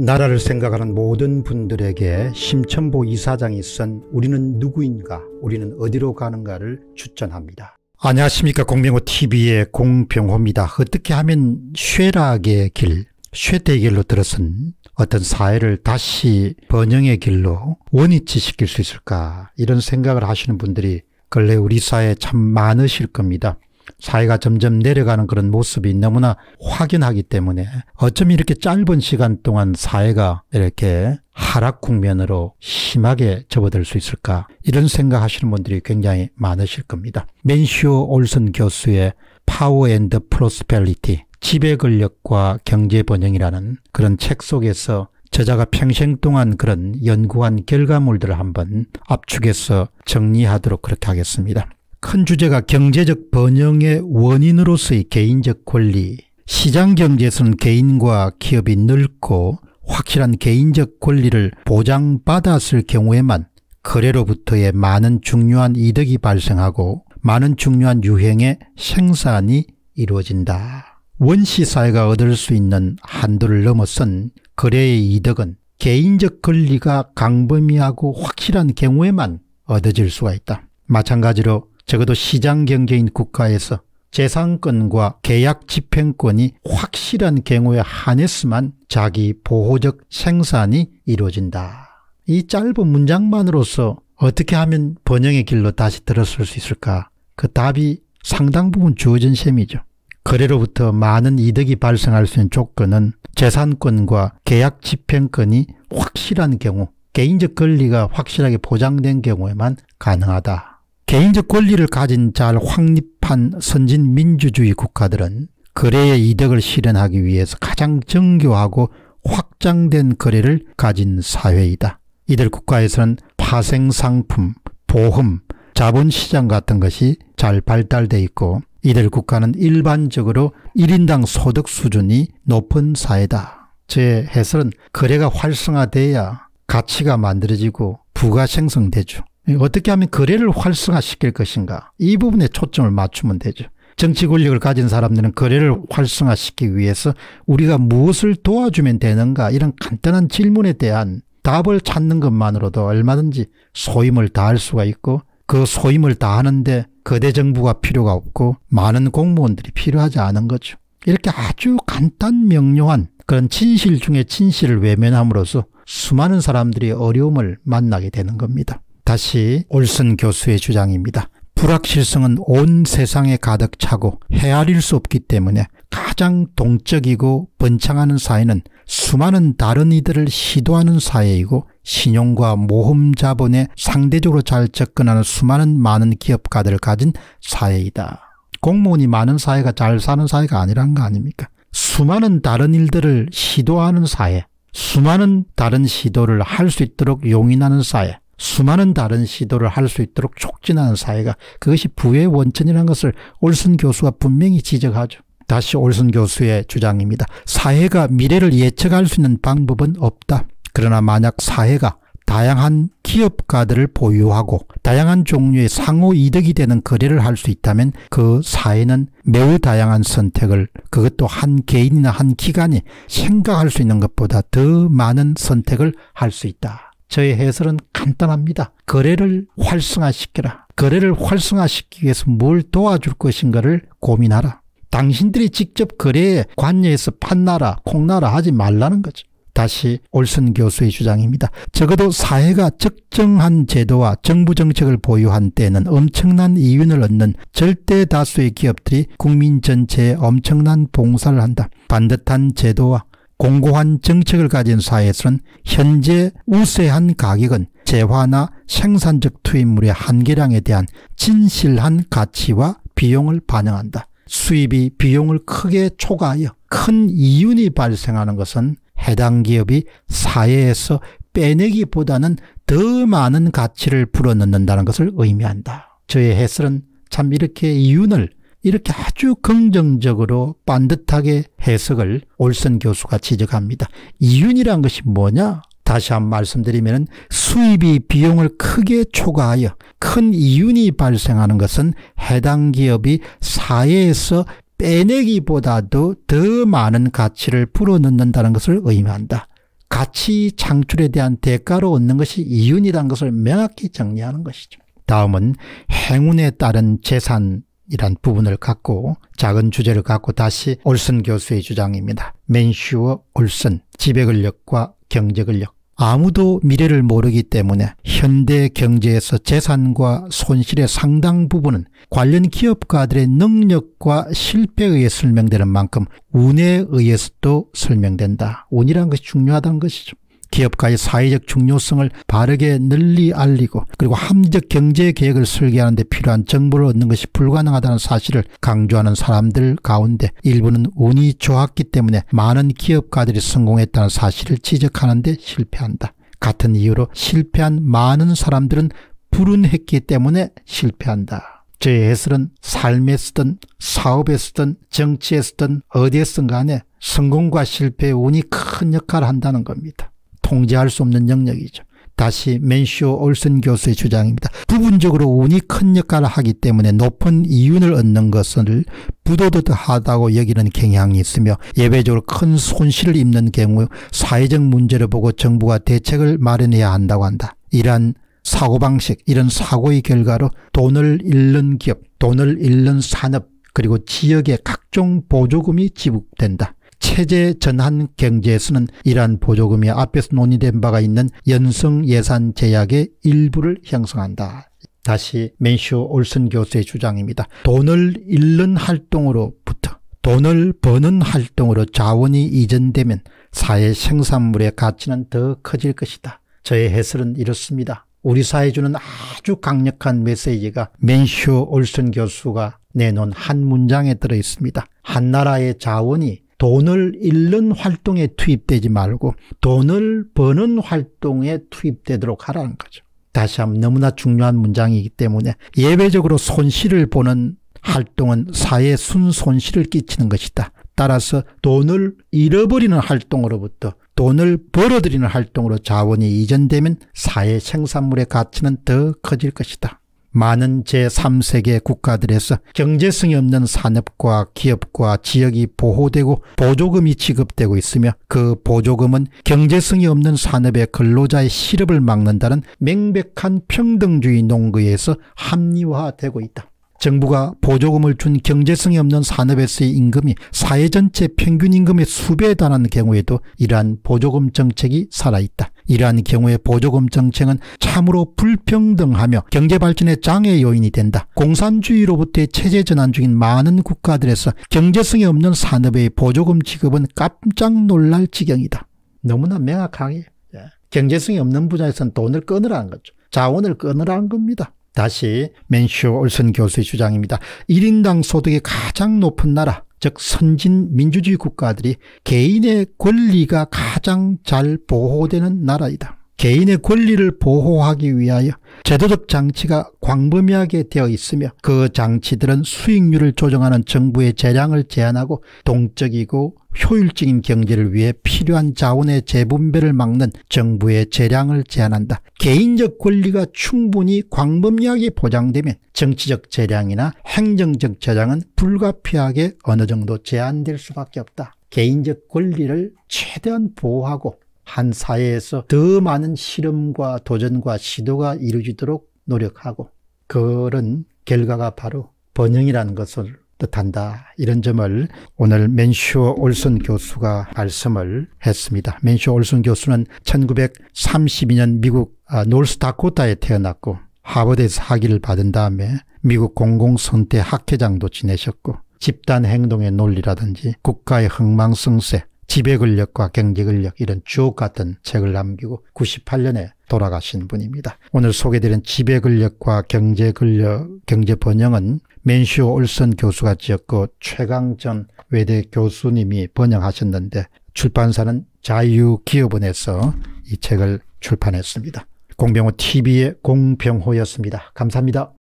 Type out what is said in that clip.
나라를 생각하는 모든 분들에게 심천보 이사장이 쓴 우리는 누구인가 우리는 어디로 가는가를 추천합니다. 안녕하십니까 공병호TV의 공병호입니다. 어떻게 하면 쇠락의 길, 쇠대의 길로 들어선 어떤 사회를 다시 번영의 길로 원위치시킬 수 있을까 이런 생각을 하시는 분들이 근래 우리 사회에 참 많으실 겁니다. 사회가 점점 내려가는 그런 모습이 너무나 확연하기 때문에 어쩜 이렇게 짧은 시간 동안 사회가 이렇게 하락 국면으로 심하게 접어들 수 있을까 이런 생각하시는 분들이 굉장히 많으실 겁니다. 맨슈 올슨 교수의 Power and Prosperity 지배 권력과 경제 번영이라는 그런 책 속에서 저자가 평생 동안 그런 연구한 결과물들을 한번 압축해서 정리하도록 그렇게 하겠습니다. 큰 주제가 경제적 번영의 원인으로서의 개인적 권리. 시장 경제에서는 개인과 기업이 넓고 확실한 개인적 권리를 보장받았을 경우에만 거래로부터의 많은 중요한 이득이 발생하고 많은 중요한 유행의 생산이 이루어진다. 원시사회가 얻을 수 있는 한도를 넘어선 거래의 이득은 개인적 권리가 강범위하고 확실한 경우에만 얻어질 수가 있다. 마찬가지로 적어도 시장 경제인 국가에서 재산권과 계약 집행권이 확실한 경우에 한해서만 자기 보호적 생산이 이루어진다. 이 짧은 문장만으로서 어떻게 하면 번영의 길로 다시 들어설 수 있을까? 그 답이 상당 부분 주어진 셈이죠. 거래로부터 많은 이득이 발생할 수 있는 조건은 재산권과 계약 집행권이 확실한 경우, 개인적 권리가 확실하게 보장된 경우에만 가능하다. 개인적 권리를 가진 잘 확립한 선진 민주주의 국가들은 거래의 이득을 실현하기 위해서 가장 정교하고 확장된 거래를 가진 사회이다. 이들 국가에서는 파생상품, 보험, 자본시장 같은 것이 잘 발달돼 있고 이들 국가는 일반적으로 1인당 소득 수준이 높은 사회다. 제 해설은 거래가 활성화돼야 가치가 만들어지고 부가 생성되죠. 어떻게 하면 거래를 활성화시킬 것인가 이 부분에 초점을 맞추면 되죠. 정치 권력을 가진 사람들은 거래를 활성화시키기 위해서 우리가 무엇을 도와주면 되는가 이런 간단한 질문에 대한 답을 찾는 것만으로도 얼마든지 소임을 다할 수가 있고 그 소임을 다하는데 거대 정부가 필요가 없고 많은 공무원들이 필요하지 않은 거죠. 이렇게 아주 간단 명료한 그런 진실 중에 진실을 외면함으로써 수많은 사람들이 어려움을 만나게 되는 겁니다. 다시 올슨 교수의 주장입니다. 불확실성은 온 세상에 가득 차고 헤아릴 수 없기 때문에 가장 동적이고 번창하는 사회는 수많은 다른 이들을 시도하는 사회이고 신용과 모험 자본에 상대적으로 잘 접근하는 수많은 많은 기업가들을 가진 사회이다. 공무원이 많은 사회가 잘 사는 사회가 아니란 거 아닙니까? 수많은 다른 일들을 시도하는 사회, 수많은 다른 시도를 할 수 있도록 용인하는 사회, 수많은 다른 시도를 할 수 있도록 촉진하는 사회가 그것이 부의 원천이라는 것을 올슨 교수가 분명히 지적하죠. 다시 올슨 교수의 주장입니다. 사회가 미래를 예측할 수 있는 방법은 없다. 그러나 만약 사회가 다양한 기업가들을 보유하고 다양한 종류의 상호 이득이 되는 거래를 할 수 있다면 그 사회는 매우 다양한 선택을 그것도 한 개인이나 한 기관이 생각할 수 있는 것보다 더 많은 선택을 할 수 있다. 저의 해설은 간단합니다. 거래를 활성화시켜라. 거래를 활성화시키기 위해서 뭘 도와줄 것인가를 고민하라. 당신들이 직접 거래에 관여해서 판나라, 콩나라 하지 말라는 거죠. 다시 올슨 교수의 주장입니다. 적어도 사회가 적정한 제도와 정부 정책을 보유한 때는 엄청난 이윤을 얻는 절대 다수의 기업들이 국민 전체에 엄청난 봉사를 한다. 반듯한 제도와 공고한 정책을 가진 사회에서는 현재 우세한 가격은 재화나 생산적 투입물의 한계량에 대한 진실한 가치와 비용을 반영한다. 수입이 비용을 크게 초과하여 큰 이윤이 발생하는 것은 해당 기업이 사회에서 빼내기보다는 더 많은 가치를 불어넣는다는 것을 의미한다. 저의 해설은 참 이렇게 이윤을 이렇게 아주 긍정적으로 반듯하게 해석을 올선 교수가 지적합니다. 이윤이란 것이 뭐냐? 다시 한 번 말씀드리면 수입이 비용을 크게 초과하여 큰 이윤이 발생하는 것은 해당 기업이 사회에서 빼내기보다도 더 많은 가치를 불어넣는다는 것을 의미한다. 가치 창출에 대한 대가로 얻는 것이 이윤이라는 것을 명확히 정리하는 것이죠. 다음은 행운에 따른 재산 이란 부분을 갖고 작은 주제를 갖고 다시 올슨 교수의 주장입니다. 맨슈어 올슨 지배근력과 경제근력 아무도 미래를 모르기 때문에 현대 경제에서 재산과 손실의 상당 부분은 관련 기업가들의 능력과 실패에 의해 설명되는 만큼 운에 의해서도 설명된다. 운이라는 것이 중요하다는 것이죠. 기업가의 사회적 중요성을 바르게 널리 알리고 그리고 합리적 경제 계획을 설계하는 데 필요한 정보를 얻는 것이 불가능하다는 사실을 강조하는 사람들 가운데 일부는 운이 좋았기 때문에 많은 기업가들이 성공했다는 사실을 지적하는 데 실패한다. 같은 이유로 실패한 많은 사람들은 불운했기 때문에 실패한다. 저의 해설은 삶에 서든 사업에 서든 정치에 서든 어디에 서든 간에 성공과 실패의 운이 큰 역할을 한다는 겁니다. 통제할 수 없는 영역이죠. 다시 맨쇼 올슨 교수의 주장입니다. 부분적으로 운이 큰 역할을 하기 때문에 높은 이윤을 얻는 것을 부도덕하다고 여기는 경향이 있으며 예외적으로 큰 손실을 입는 경우 사회적 문제를 보고 정부가 대책을 마련해야 한다고 한다. 이러한 사고방식, 이런 사고의 결과로 돈을 잃는 기업, 돈을 잃는 산업, 그리고 지역에 각종 보조금이 지급된다. 체제 전환 경제에서는 이러한 보조금이 앞에서 논의된 바가 있는 연성 예산 제약의 일부를 형성한다. 다시 맨쇼 올슨 교수의 주장입니다. 돈을 잃는 활동으로부터 돈을 버는 활동으로 자원이 이전되면 사회 생산물의 가치는 더 커질 것이다. 저의 해설은 이렇습니다. 우리 사회 주는 아주 강력한 메시지가 맨쇼 올슨 교수가 내놓은 한 문장에 들어 있습니다. 한 나라의 자원이 돈을 잃는 활동에 투입되지 말고 돈을 버는 활동에 투입되도록 하라는 거죠. 다시 한번 너무나 중요한 문장이기 때문에 예외적으로 손실을 보는 활동은 사회에 순손실을 끼치는 것이다. 따라서 돈을 잃어버리는 활동으로부터 돈을 벌어들이는 활동으로 자원이 이전되면 사회 생산물의 가치는 더 커질 것이다. 많은 제3세계 국가들에서 경제성이 없는 산업과 기업과 지역이 보호되고 보조금이 지급되고 있으며 그 보조금은 경제성이 없는 산업의 근로자의 실업을 막는다는 명백한 평등주의 농구에서 합리화되고 있다. 정부가 보조금을 준 경제성이 없는 산업에서의 임금이 사회 전체 평균 임금의 수배에 달하는 경우에도 이러한 보조금 정책이 살아있다. 이러한 경우에 보조금 정책은 참으로 불평등하며 경제발전의 장애 요인이 된다. 공산주의로부터의 체제 전환 중인 많은 국가들에서 경제성이 없는 산업의 보조금 지급은 깜짝 놀랄 지경이다. 너무나 명확하게 예. 경제성이 없는 분야에서는 돈을 끊으라는 거죠. 자원을 끊으라는 겁니다. 다시 맨쇼 올슨 교수의 주장입니다. 1인당 소득이 가장 높은 나라, 즉 선진 민주주의 국가들이 개인의 권리가 가장 잘 보호되는 나라이다. 개인의 권리를 보호하기 위하여 제도적 장치가 광범위하게 되어 있으며 그 장치들은 수익률을 조정하는 정부의 재량을 제한하고 동적이고 효율적인 경제를 위해 필요한 자원의 재분배를 막는 정부의 재량을 제한한다. 개인적 권리가 충분히 광범위하게 보장되면 정치적 재량이나 행정적 재량은 불가피하게 어느 정도 제한될 수밖에 없다. 개인적 권리를 최대한 보호하고 한 사회에서 더 많은 실험과 도전과 시도가 이루어지도록 노력하고 그런 결과가 바로 번영이라는 것을 뜻한다. 이런 점을 오늘 맨슈어 올슨 교수가 말씀을 했습니다. 맨슈어 올슨 교수는 1932년 미국 아, 노스다코타에 태어났고 하버드에서 학위를 받은 다음에 미국 공공선대 학회장도 지내셨고 집단 행동의 논리라든지 국가의 흥망성쇠 지배권력과 경제권력 이런 주옥 같은 책을 남기고 98년에 돌아가신 분입니다. 오늘 소개드린 지배권력과 경제권력, 경제번영은 맨슈 올슨 교수가 지었고 최강전 외대 교수님이 번역하셨는데 출판사는 자유기업원에서 이 책을 출판했습니다. 공병호 TV의 공병호였습니다. 감사합니다.